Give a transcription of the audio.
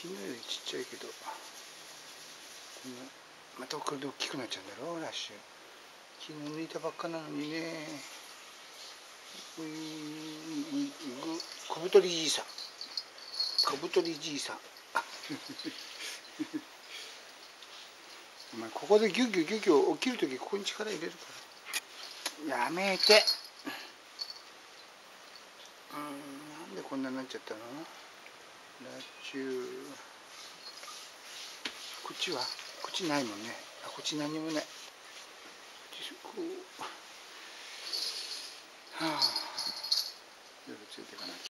昨日よりちっちゃいけど。またこれで大きくなっちゃうんだろうラッシュ。昨日抜いたばっかなのにね。うい小太りじいさん。小太りじいさん。お前ここでギュギュギュギュ起きる時ここに力入れるから。やめて。うんなんでこんなになっちゃったの？こっちはこっちないもんね。あこっち何もない。こう。はあ。